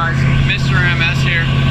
guys? Mr. MS here.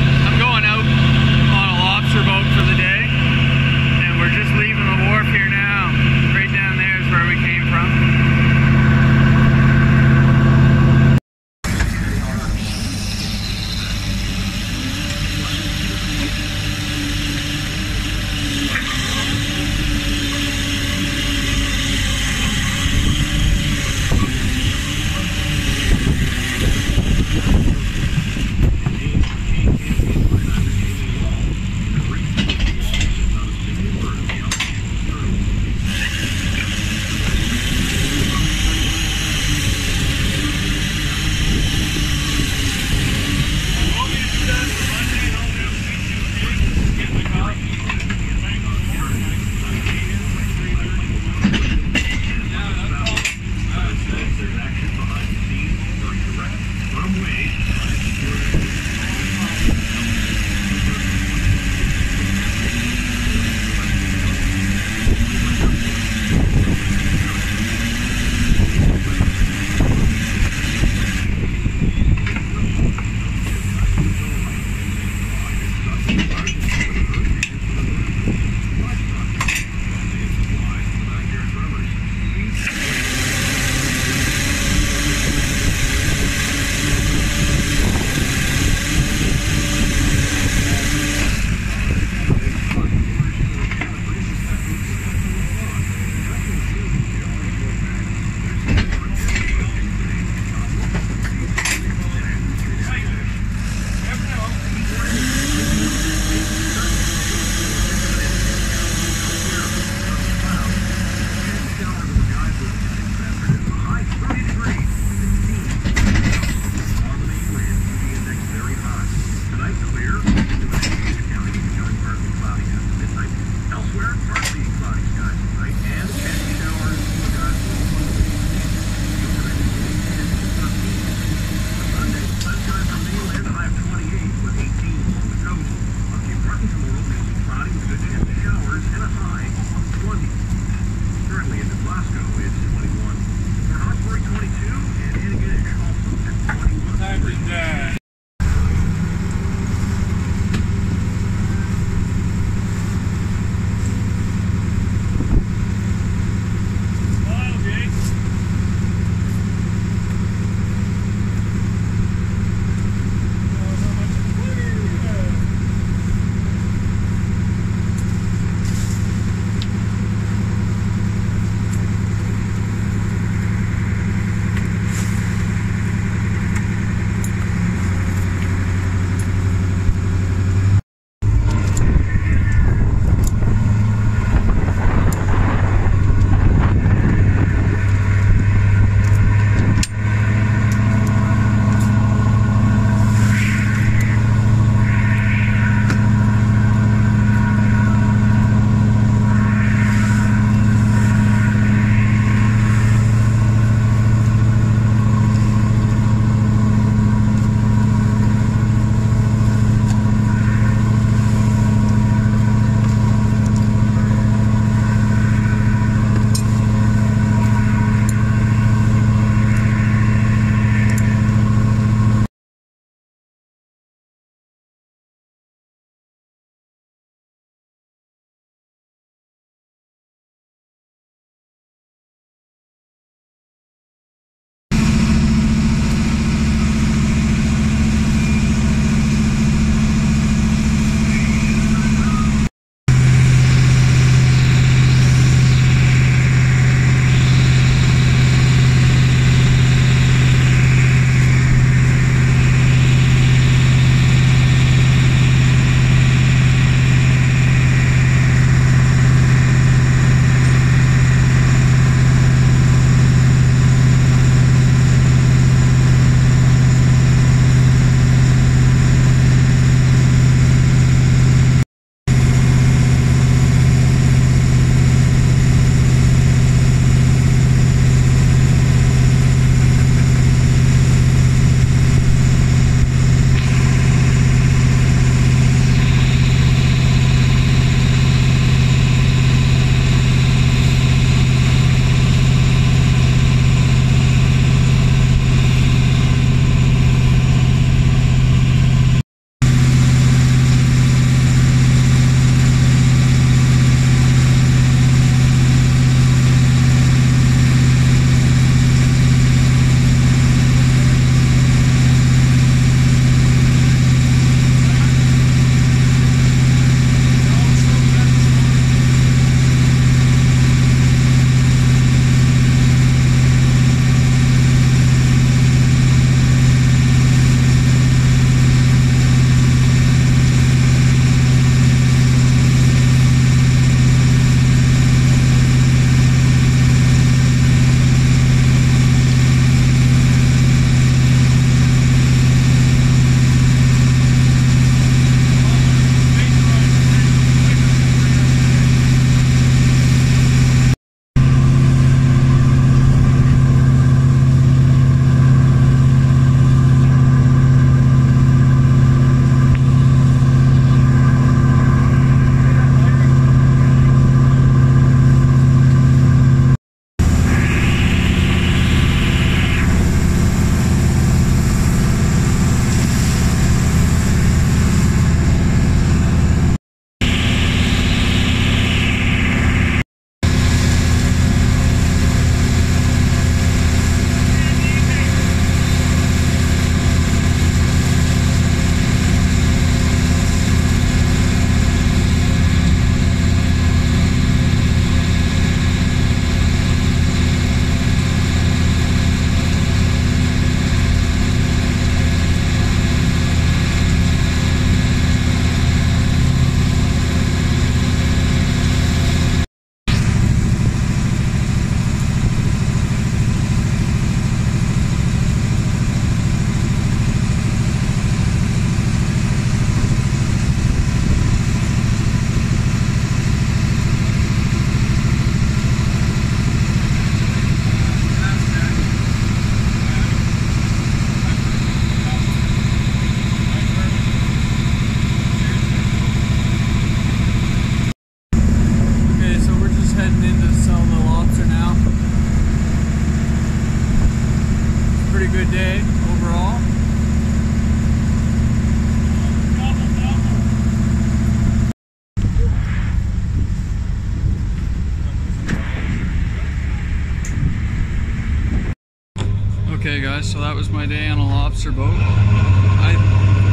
So that was my day on a lobster boat. I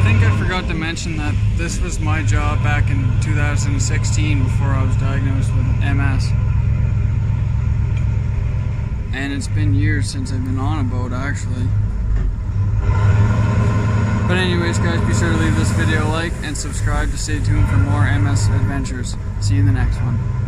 think I forgot to mention that this was my job back in 2016 before I was diagnosed with MS. And it's been years since I've been on a boat actually. But anyways guys, be sure to leave this video a like and subscribe to stay tuned for more MS adventures. See you in the next one.